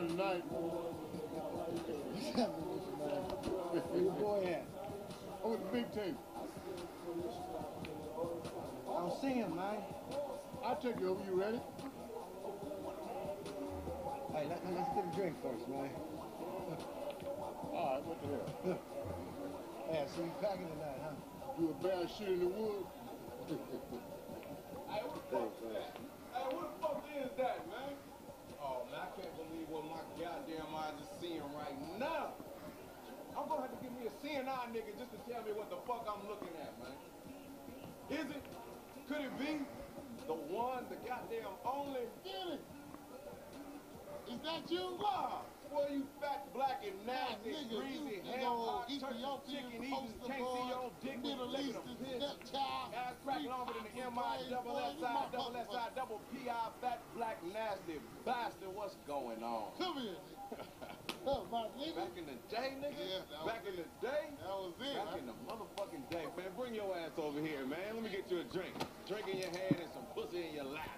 tonight. Where your boy at? Over the oh, big team. I don't see him, man. I'll take you over. You ready? Hey, let, let's get a drink first, man. All right, what the hell? Yeah, so you packing tonight, huh? You a bad shit in the woods? Hey, what the fuck is that? Hey, what the fuck is that, man? Oh, man, I can't believe what my goddamn eyes are seeing right now. I'm gonna have to give me a CSI nigga just to tell me what the fuck I'm looking at, man. Is it? Could it be? The one, the goddamn only? It. Is that you? Wow! Boy, you fat, black, and nasty, nigga, greasy, you ham know, hot, turkey, chicken eating, can't see your own dick when you licking a piss. Ass street longer than the hustler MI, brain, double in the day, nigga. Yeah, Back in the day. That was it. Back in the motherfucking day, man. Bring your ass over here, man. Let me get you a drink. Drink in your hand and some pussy in your lap.